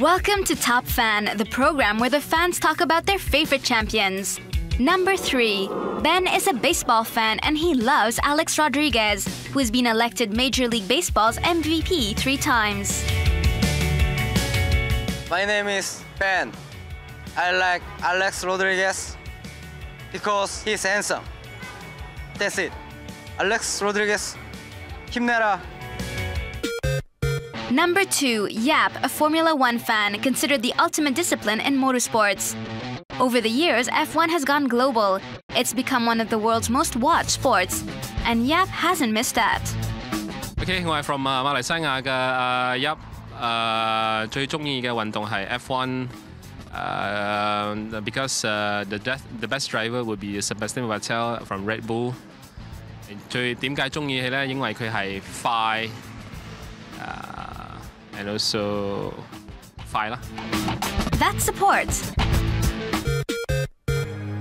Welcome to Top Fan, the program where the fans talk about their favorite champions. Number 3. Ben is a baseball fan and he loves Alex Rodriguez, who has been elected Major League Baseball's MVP three times. My name is Ben. I like Alex Rodriguez because he's handsome. That's it. Alex Rodriguez, 힘내라. Number 2. Yap, a Formula One fan, considered the ultimate discipline in motorsports. Over the years, F1 has gone global. It's become one of the world's most watched sports. And Yap hasn't missed that. OK，我系 from 啊马来西亚嘅啊一诶最中意嘅运动系 F1。诶，because 诶 the best the best driver would be Sebastian Vettel from Red Bull。最点解中意佢咧？因为佢系快诶 ，and also 快啦。That's support.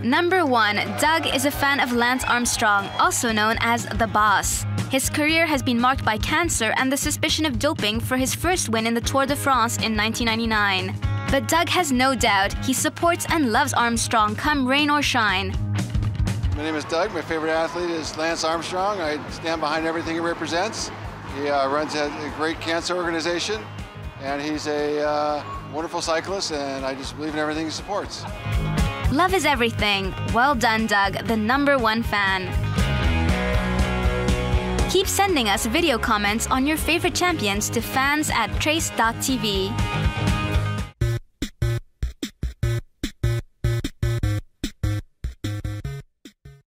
Number 1. Doug is a fan of Lance Armstrong, also known as the Boss. His career has been marked by cancer and the suspicion of doping for his first win in the Tour de France in 1999. But Doug has no doubt he supports and loves Armstrong come rain or shine. My name is Doug. My favorite athlete is Lance Armstrong. I stand behind everything he represents. He uh, runs a, a, great cancer organization, and he's a uh, wonderful cyclist, and I just believe in everything he supports. Love is everything. Well done, Doug, the number one fan. Keep sending us video comments on your favorite champions to fans at trace.tv.